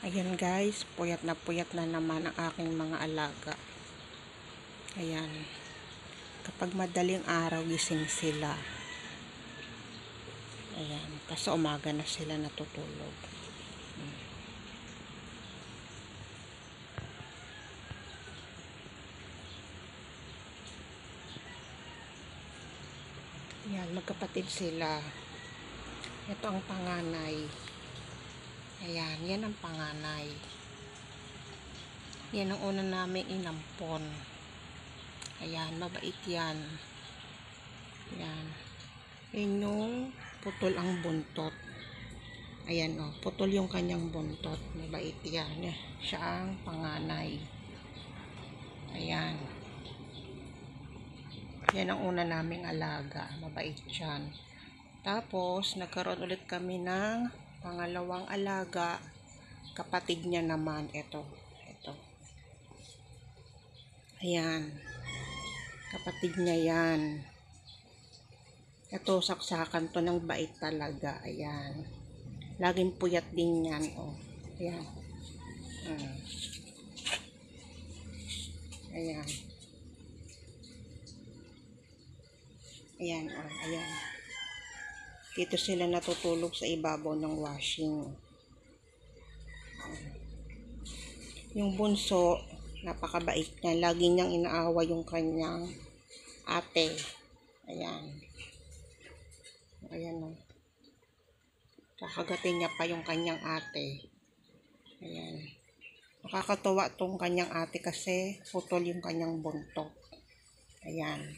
Ayan guys, puyat na puyat na naman ang aking mga alaga. Ayan. Kapag madaling araw, gising sila. Ayan. Kasi umaga na sila natutulog. Hmm. Ayan, magkapatid sila. Ito ang panganay. Ayan, yan ang panganay. Yan ang una namin inampon. Ayan, mabait yan. Ayan. Yan yung putol ang buntot. Ayan o, oh, putol yung kanyang buntot. Mabait yan. Eh, Siya ang panganay. Ayan. Yan ang una naming alaga. Mabait yan. Tapos, nagkaroon ulit kami ng pangalawang alaga. Kapatid niya naman. Ito. Ito. Ayan. Kapatid niya yan. Ito, saksakan to ng bait talaga. Ayan. Laging puyat din yan. Oh. Ayan. Hmm. Ayan. Ayan. Oh. Ayan. Dito sila natutulog sa ibabaw ng washing. Yung bunso, napakabait niya. Lagi niyang inaawa yung kanyang ate. Ayan. Ayan o. Kakagatin niya pa yung kanyang ate. Ayan. Nakakatuwa tong kanyang ate kasi putol yung kanyang buntot. Ayan.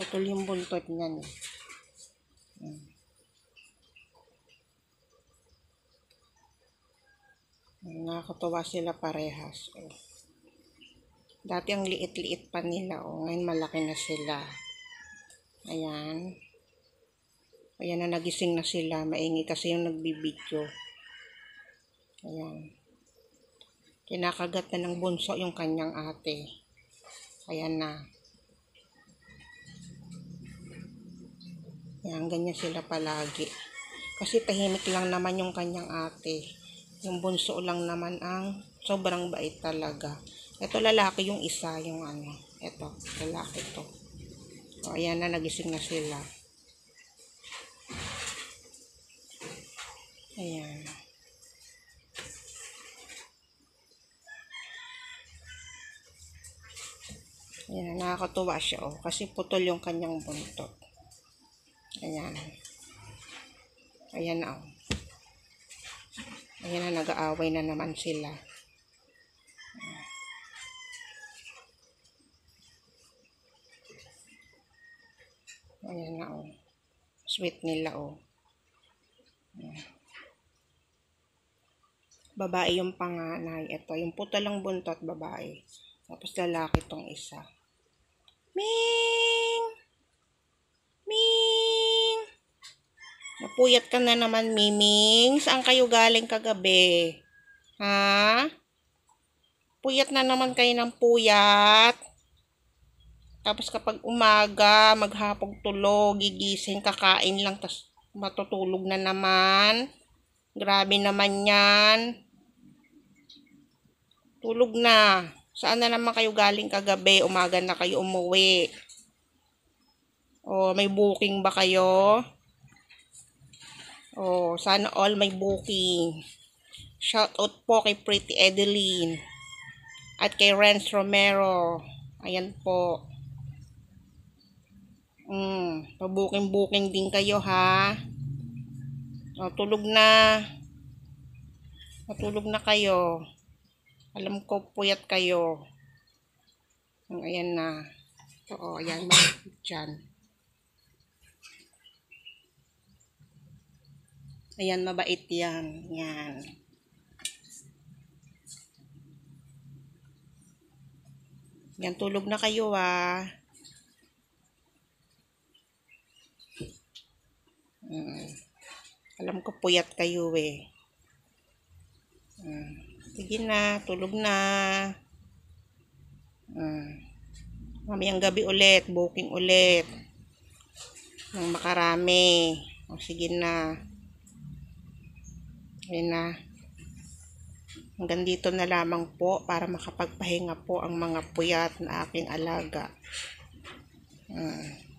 Putol yung buntot niyan. Ayan. Nakakatuwa sila parehas. Oh. Dati ang liit-liit pa nila. Oh. Ngayon malaki na sila. Ayan. Ayan na nagising na sila. Maingi kasi yung nagbibidyo. Ayan. Kinakagat na ng bunso yung kanyang ate. Ayan na. Ayan, ganyan sila palagi. Kasi tahimik lang naman yung kanyang ate. Yung bunso lang naman ang sobrang bait talaga. Ito lalaki yung isa, yung ano. Ito, lalaki to. O, ayan na, nagising na sila. Ayan. Ayan, nakakatuwa siya, oh. Kasi putol yung kanyang buntot. Ayan. Ayan na, oh. Ayan na, nag-aaway na naman sila. Ayan na, oh. Sweet nila, oh. Babae yung panganay. Ito, yung puto lang buntot, babae. Tapos lalaki tong isa. Ming! Napuyat ka na naman, Miming. Saan kayo galing kagabi? Ha? Puyat na naman kayo ng puyat. Tapos kapag umaga, maghapog tulog, gigising, kakain lang, tapos matutulog na naman. Grabe naman yan. Tulog na. Saan na naman kayo galing kagabi? Umaga na kayo umuwi. O, may booking ba kayo? Oh, sana all may booking. Shout out po kay Pretty Edeline. At kay Renz Romero. Ayan po. Mm, pa-booking-booking din kayo ha. Oh, tulog na. Matulog na kayo. Alam ko puyat kayo. Ayan na. Oo, ayan. Bakit Ayan, mabait yan. Yan. Yan, tulog na kayo ah. Hmm. Alam ko puyat kayo eh. Hmm. Sige na, tulog na. Hmm. Mamayang gabi ulit, booking ulit. Nang makarami. O, sige na. Ayan na. Hanggang dito na lamang po para makapagpahinga po ang mga puyat na aking alaga. Mm.